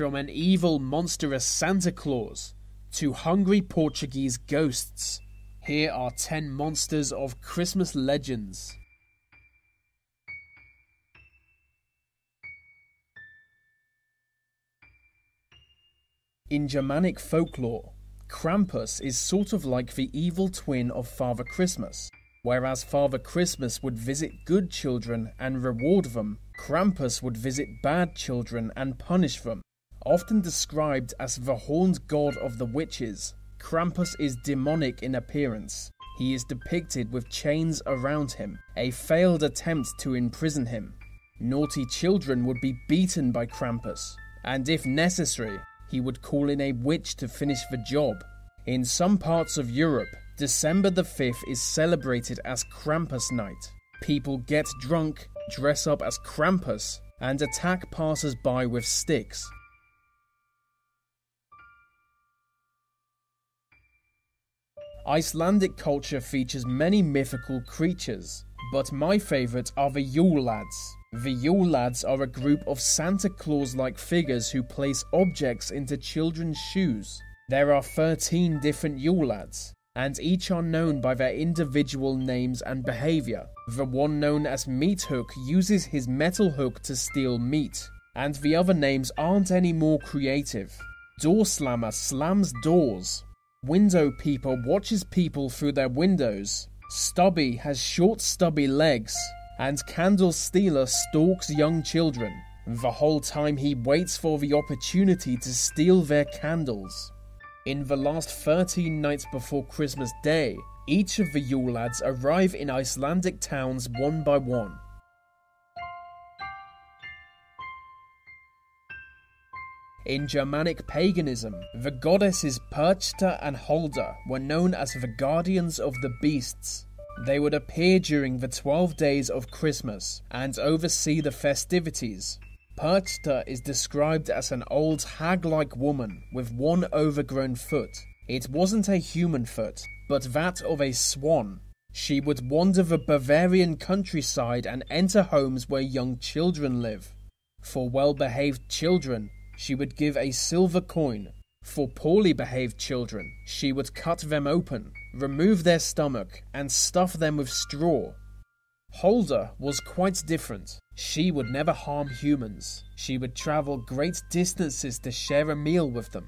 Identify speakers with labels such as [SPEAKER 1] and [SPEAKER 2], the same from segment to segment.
[SPEAKER 1] from an evil, monstrous Santa Claus to hungry Portuguese ghosts, here are 10 monsters of Christmas legends. In Germanic folklore, Krampus is sort of like the evil twin of Father Christmas. Whereas Father Christmas would visit good children and reward them, Krampus would visit bad children and punish them. Often described as the horned god of the witches, Krampus is demonic in appearance. He is depicted with chains around him, a failed attempt to imprison him. Naughty children would be beaten by Krampus, and if necessary, he would call in a witch to finish the job. In some parts of Europe, December the 5th is celebrated as Krampus Night. People get drunk, dress up as Krampus, and attack passers by with sticks. Icelandic culture features many mythical creatures, but my favourite are the Yule Lads. The Yule Lads are a group of Santa Claus like figures who place objects into children's shoes. There are 13 different Yule Lads, and each are known by their individual names and behaviour. The one known as Meat Hook uses his metal hook to steal meat, and the other names aren't any more creative. Door Slammer slams doors. Window Peeper watches people through their windows. Stubby has short, stubby legs, and Candle Stealer stalks young children. The whole time he waits for the opportunity to steal their candles. In the last 13 nights before Christmas Day, each of the Yule lads arrive in Icelandic towns one by one. In Germanic paganism, the goddesses Perchta and Holda were known as the guardians of the beasts. They would appear during the 12 days of Christmas and oversee the festivities, Perchta is described as an old hag like woman with one overgrown foot. It wasn't a human foot, but that of a swan. She would wander the Bavarian countryside and enter homes where young children live. For well behaved children, she would give a silver coin. For poorly behaved children, she would cut them open, remove their stomach, and stuff them with straw. Holda was quite different. She would never harm humans. She would travel great distances to share a meal with them.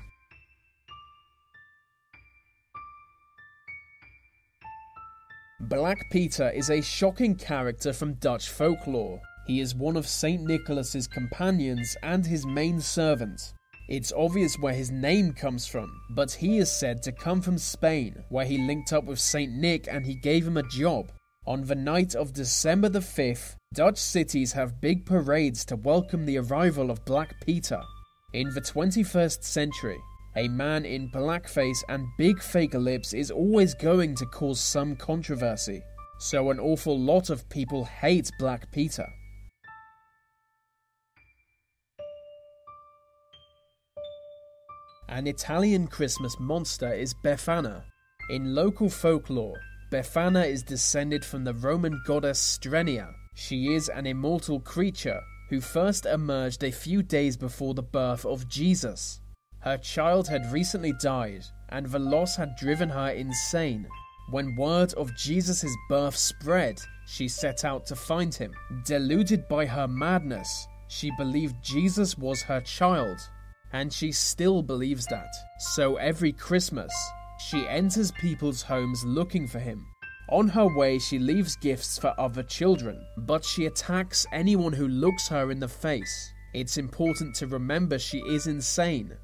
[SPEAKER 1] Black Peter is a shocking character from Dutch folklore. He is one of St. Nicholas's companions and his main servant. It's obvious where his name comes from, but he is said to come from Spain, where he linked up with St. Nick and he gave him a job. On the night of December the 5th, Dutch cities have big parades to welcome the arrival of Black Peter. In the 21st century, a man in blackface and big fake lips is always going to cause some controversy, so an awful lot of people hate Black Peter. An Italian Christmas monster is Befana. In local folklore, Befana is descended from the Roman goddess Strenia. She is an immortal creature who first emerged a few days before the birth of Jesus. Her child had recently died, and the loss had driven her insane. When word of Jesus' birth spread, she set out to find him. Deluded by her madness, she believed Jesus was her child, and she still believes that. So every Christmas, she enters people's homes looking for him. On her way, she leaves gifts for other children, but she attacks anyone who looks her in the face. It's important to remember she is insane.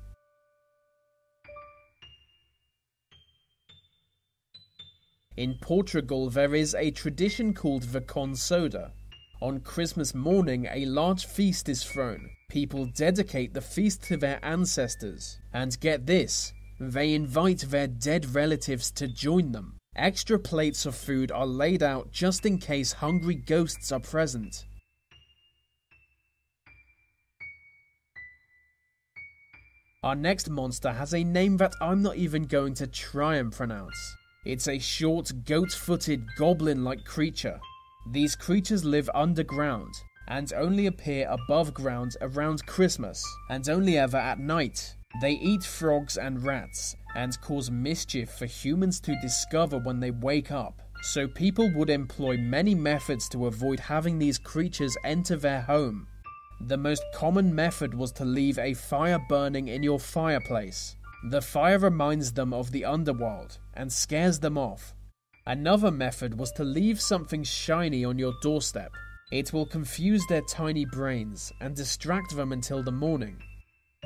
[SPEAKER 1] In Portugal, there is a tradition called the Consoada. On Christmas morning, a large feast is thrown. People dedicate the feast to their ancestors. And get this, they invite their dead relatives to join them. Extra plates of food are laid out just in case hungry ghosts are present. Our next monster has a name that I'm not even going to try and pronounce. It's a short, goat footed, goblin like creature. These creatures live underground, and only appear above ground around Christmas, and only ever at night. They eat frogs and rats, and cause mischief for humans to discover when they wake up. So people would employ many methods to avoid having these creatures enter their home. The most common method was to leave a fire burning in your fireplace. The fire reminds them of the underworld and scares them off. Another method was to leave something shiny on your doorstep. It will confuse their tiny brains and distract them until the morning.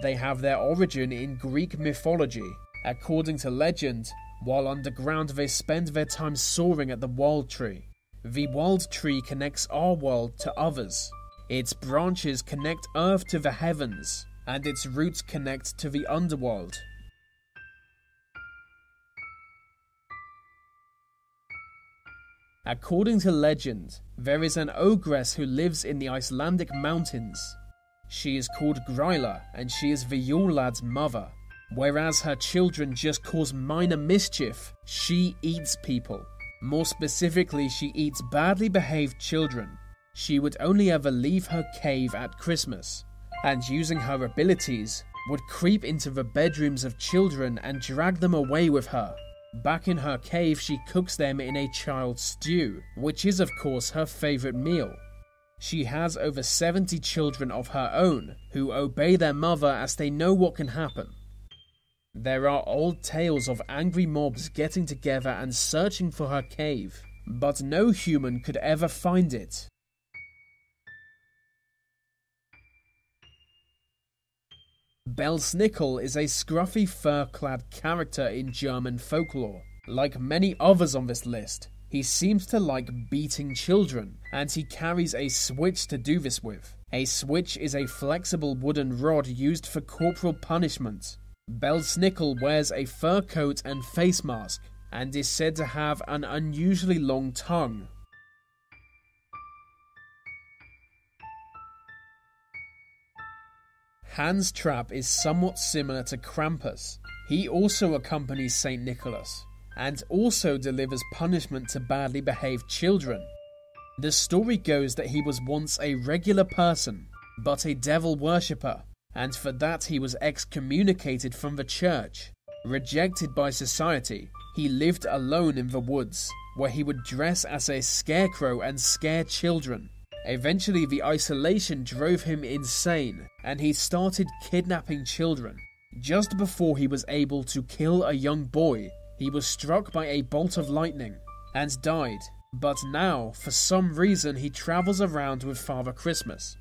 [SPEAKER 1] They have their origin in Greek mythology. According to legend, while underground they spend their time soaring at the world tree. The world tree connects our world to others. Its branches connect earth to the heavens, and its roots connect to the underworld. According to legend, there is an ogress who lives in the Icelandic mountains. She is called Gryla and she is the Yule lad's mother. Whereas her children just cause minor mischief, she eats people. More specifically, she eats badly behaved children. She would only ever leave her cave at Christmas, and using her abilities, would creep into the bedrooms of children and drag them away with her. Back in her cave, she cooks them in a child stew, which is, of course, her favourite meal. She has over 70 children of her own who obey their mother as they know what can happen. There are old tales of angry mobs getting together and searching for her cave, but no human could ever find it. Belsnickel is a scruffy fur clad character in German folklore. Like many others on this list, he seems to like beating children, and he carries a switch to do this with. A switch is a flexible wooden rod used for corporal punishment. Belsnickel wears a fur coat and face mask, and is said to have an unusually long tongue, Hans Trapp is somewhat similar to Krampus. He also accompanies St. Nicholas and also delivers punishment to badly behaved children. The story goes that he was once a regular person, but a devil worshipper, and for that he was excommunicated from the church. Rejected by society, he lived alone in the woods, where he would dress as a scarecrow and scare children. Eventually, the isolation drove him insane, and he started kidnapping children. Just before he was able to kill a young boy, he was struck by a bolt of lightning and died. But now, for some reason, he travels around with Father Christmas.